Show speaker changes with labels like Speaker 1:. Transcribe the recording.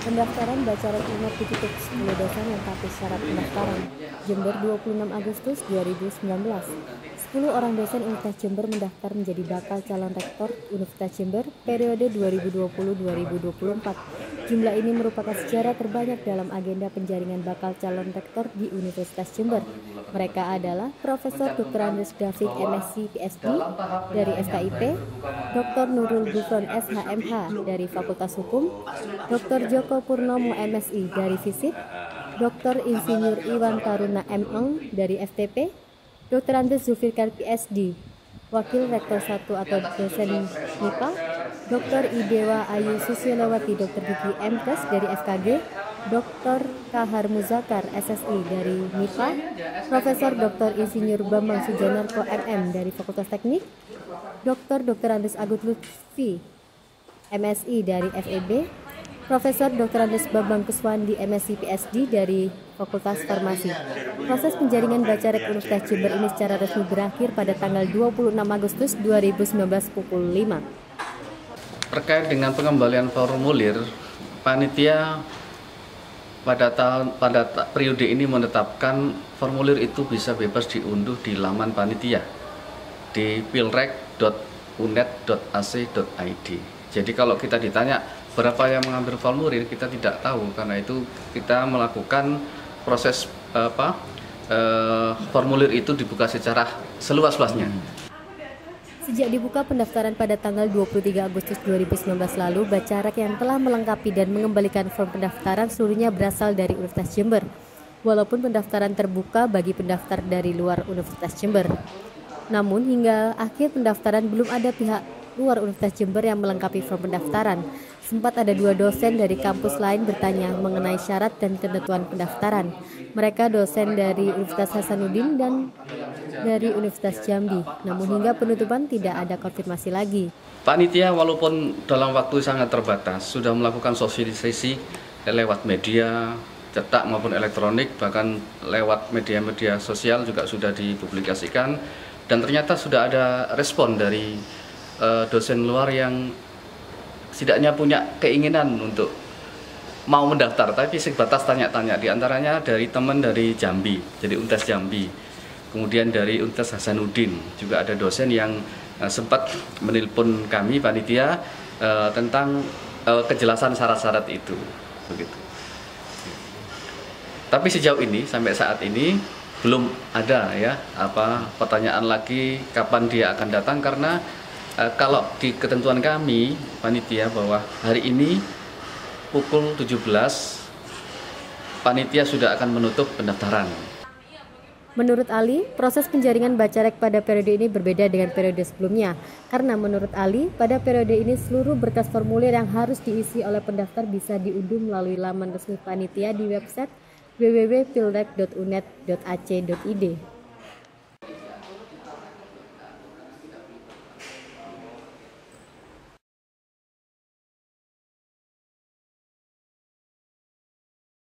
Speaker 1: Pendaftaran Bacaret UNED ditutup 10 desa melengkapi syarat pendaftaran. Jember 26 Agustus 2019. 10 orang dosen Universitas Jember mendaftar menjadi bakal calon rektor Universitas Jember periode 2020-2024. Jumlah ini merupakan sejarah terbanyak dalam agenda penjaringan bakal calon rektor di Universitas Jember. Mereka adalah Profesor Dr. Andes David MSc PhD dari SKIP, Dr. Nurul Gufron SHMH dari Fakultas Hukum, Dr. Joko Purnomo MSI dari FISIP, Dr. Insinyur Iwan Taruna MN dari FTP, Dr. Andes Zulfikar PhD, Wakil Rektor 1 atau dosen MIPA, Dr. Idewa Ayu Susilowati Dr. Gigi MKes dari FKG, Dr. Kahar Muzakar SSI dari MIPA, Profesor Dr. Insinyur Bambang Sujanarko MM dari Fakultas Teknik, Dr. Dr. Andes Agut Lutfi MSI dari FEB, Profesor Dr. Andes Bambang Kuswandi MSc PhD dari Fakultas Farmasi. Proses penjaringan Bacarek Universitas Jember ini secara resmi berakhir pada tanggal 26 Agustus 2019 pukul 5.
Speaker 2: Terkait dengan pengembalian formulir, panitia pada tahun pada periode ini menetapkan formulir itu bisa bebas diunduh di laman panitia di pilrek.unet.ac.id. Jadi kalau kita ditanya berapa yang mengambil formulir kita tidak tahu karena itu kita melakukan proses apa eh, formulir itu dibuka secara seluas-luasnya.
Speaker 1: Sejak dibuka pendaftaran pada tanggal 23 Agustus 2019 lalu, Bacarak yang telah melengkapi dan mengembalikan form pendaftaran seluruhnya berasal dari Universitas Jember. Walaupun pendaftaran terbuka bagi pendaftar dari luar Universitas Jember. Namun hingga akhir pendaftaran belum ada pihak luar Universitas Jember yang melengkapi form pendaftaran. Sempat ada dua dosen dari kampus lain bertanya mengenai syarat dan ketentuan pendaftaran. Mereka dosen dari Universitas Hasanuddin dan dari Universitas Jambi. Namun hingga penutupan tidak ada konfirmasi lagi.
Speaker 2: Panitia walaupun dalam waktu sangat terbatas sudah melakukan sosialisasi lewat media cetak maupun elektronik bahkan lewat media-media sosial juga sudah dipublikasikan dan ternyata sudah ada respon dari uh, dosen luar yang setidaknya punya keinginan untuk mau mendaftar tapi sebatas tanya-tanya. Di antaranya dari teman dari Jambi jadi Untes Jambi. Kemudian dari Untes Hasanuddin juga ada dosen yang uh, sempat menelpon kami panitia uh, tentang uh, kejelasan syarat-syarat itu. Begitu. Tapi sejauh ini sampai saat ini belum ada ya apa pertanyaan lagi kapan dia akan datang karena Eh, kalau di ketentuan kami panitia bahwa hari ini pukul 17 panitia sudah akan menutup pendaftaran.
Speaker 1: Menurut Ali, proses penjaringan Bacarek pada periode ini berbeda dengan periode sebelumnya. Karena menurut Ali, pada periode ini seluruh berkas formulir yang harus diisi oleh pendaftar bisa diunduh melalui laman resmi panitia di website www.pilrek.unet.ac.id.